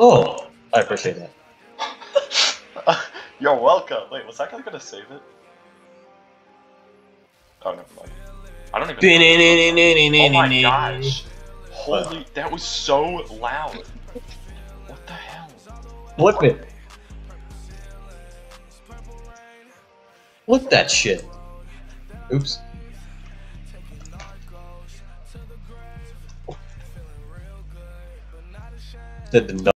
Oh, I appreciate that. You're welcome. Wait, was that guy gonna save it? Oh, never mind. I don't even. Oh my gosh! Holy, that was so loud. What the hell? Flip it. Flip that shit. Oops. Did the